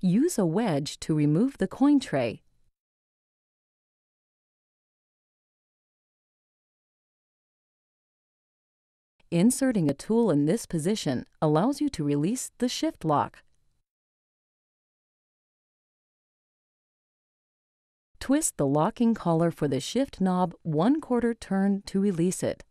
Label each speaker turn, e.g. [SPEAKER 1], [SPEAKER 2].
[SPEAKER 1] Use a wedge to remove the coin tray. Inserting a tool in this position allows you to release the shift lock. Twist the locking collar for the shift knob one quarter turn to release it.